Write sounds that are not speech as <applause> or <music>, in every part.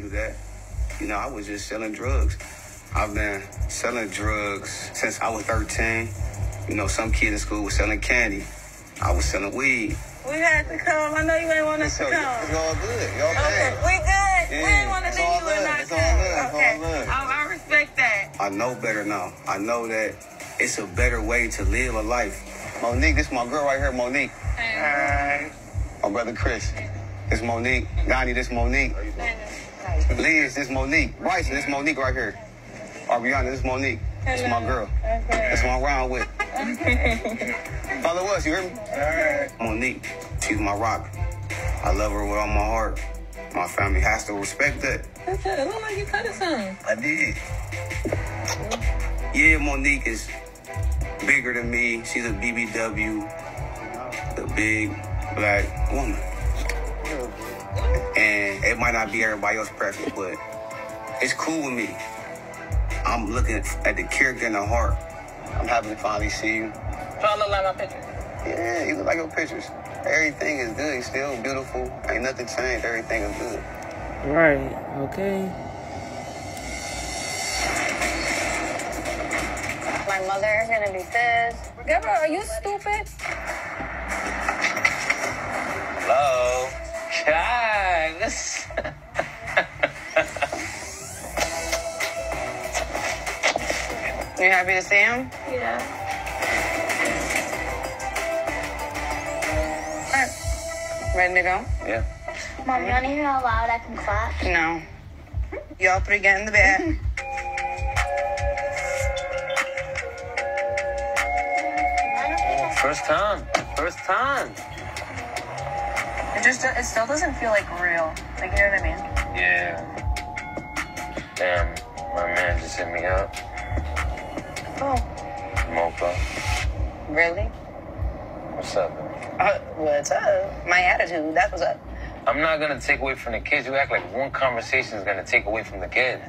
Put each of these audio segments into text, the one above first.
do that. You know, I was just selling drugs. I've been selling drugs since I was 13. You know, some kid in school was selling candy. I was selling weed. We had to come. I know you ain't want us So to it's come. all good. Y'all Okay, okay? we good. we Yeah, ain't want to it's leave all you and good. not It's all come. good. All okay. good. I, I respect that. I know better now. I know that it's a better way to live a life. Monique, this is my girl right here, Monique. Hey. My brother Chris. This Monique. Donnie, this Monique. Liz, this Monique. Bryson, this Monique right here. Ariana, this Monique. This my girl. That's what I'm around with. <laughs> Follow us, you hear me? Monique, she's my rock. I love her with all my heart. My family has to respect that. That's it. It look like you cut it some. I did. Yeah, Monique is bigger than me. She's a BBW, the big black woman. And it might not be everybody else's preference, but it's cool with me. I'm looking at the character and the heart. I'm happy to finally see you. Do I look like my picture? Yeah, you look like your pictures. Everything is good. It's still beautiful. Ain't nothing changed. Everything is good. Right. Okay. My mother is gonna be pissed. Gabriel, are you stupid? You happy to see him? Yeah. Alright. Ready to go? Yeah. Mom, you wanna hear how loud I can clap? No. Y'all three get in the bed. I don't think I First time. First time. It just it still doesn't feel like real. Like you know what I mean? Yeah. Damn, my man just hit me up. Mocha. really? What's up? Uh, what's up? My attitude. That's what's up. I'm not gonna take away from the kids. You act like one conversation is gonna take away from the kid.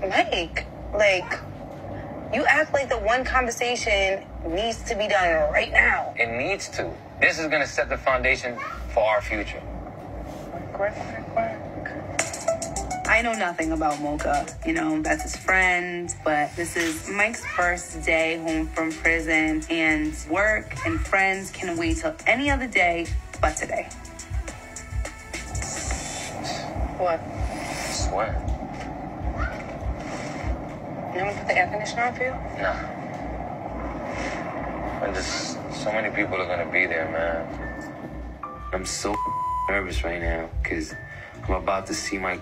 Mike, like, you act like the one conversation needs to be done right now. It needs to. This is gonna set the foundation for our future. I know nothing about Mocha. You know, that's his friend, but this is Mike's first day home from prison, and work and friends can wait till any other day but today. What? Swear. You want to put the air conditioner on for you? Nah. And just so many people are gonna be there, man. I'm so nervous right now because I'm about to see my